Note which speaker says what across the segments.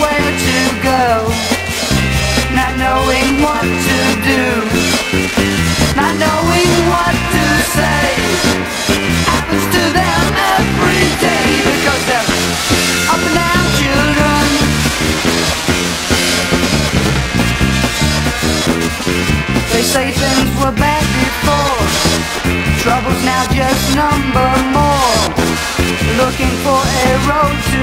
Speaker 1: where to go. Not knowing what to do. Not knowing what to say. Happens to them every day Because they're up and down children. They say things were bad before. Trouble's now just number more. Looking for a road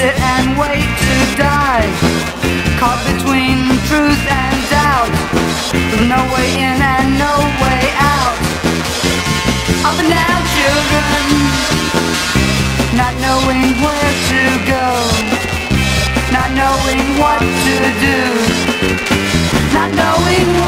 Speaker 1: sit and wait to die. Caught between truth and doubt. With no way in and no way out. Up and down children. Not knowing where to go. Not knowing what to do. Not knowing.